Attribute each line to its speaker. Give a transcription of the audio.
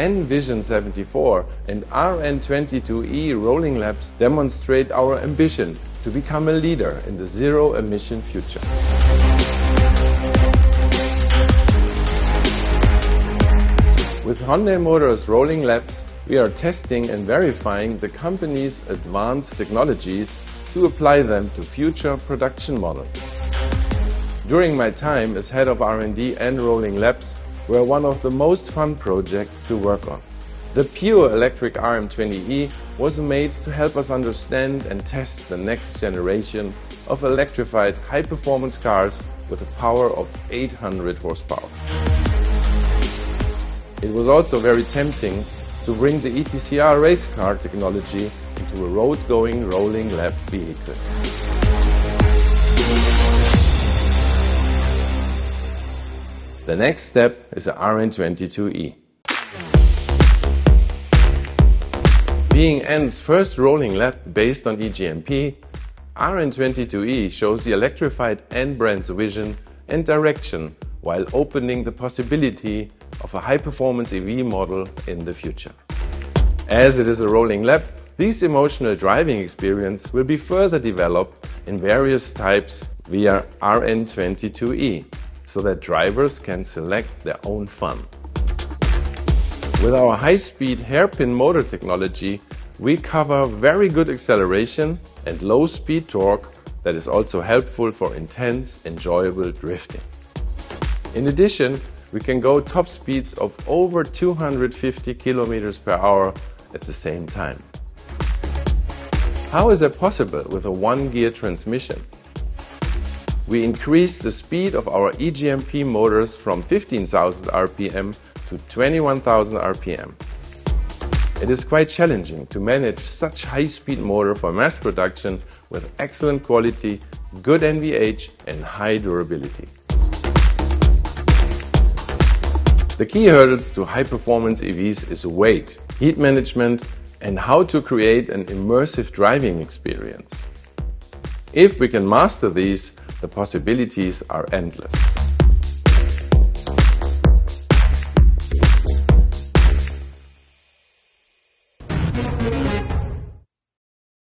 Speaker 1: N Vision 74 and RN22E rolling labs demonstrate our ambition to become a leader in the zero emission future. With Hyundai Motors Rolling Labs, we are testing and verifying the company's advanced technologies to apply them to future production models. During my time as head of R&D and Rolling Labs were one of the most fun projects to work on. The pure electric RM20E was made to help us understand and test the next generation of electrified high-performance cars with a power of 800 horsepower. It was also very tempting to bring the ETCR race car technology into a road-going rolling lab vehicle. The next step is the RN22E. Being N's first rolling lab based on EGMP, RN22E shows the electrified N brand's vision and direction while opening the possibility of a high-performance EV model in the future. As it is a rolling lab, this emotional driving experience will be further developed in various types via RN22E, so that drivers can select their own fun. With our high-speed hairpin motor technology, we cover very good acceleration and low-speed torque that is also helpful for intense, enjoyable drifting. In addition, we can go top speeds of over 250 kilometers per hour at the same time. How is that possible with a one-gear transmission? We increased the speed of our EGMP motors from 15,000 RPM to 21,000 RPM. It is quite challenging to manage such high-speed motor for mass production with excellent quality, good NVH and high durability. The key hurdles to high-performance EVs is weight, heat management, and how to create an immersive driving experience. If we can master these, the possibilities are endless.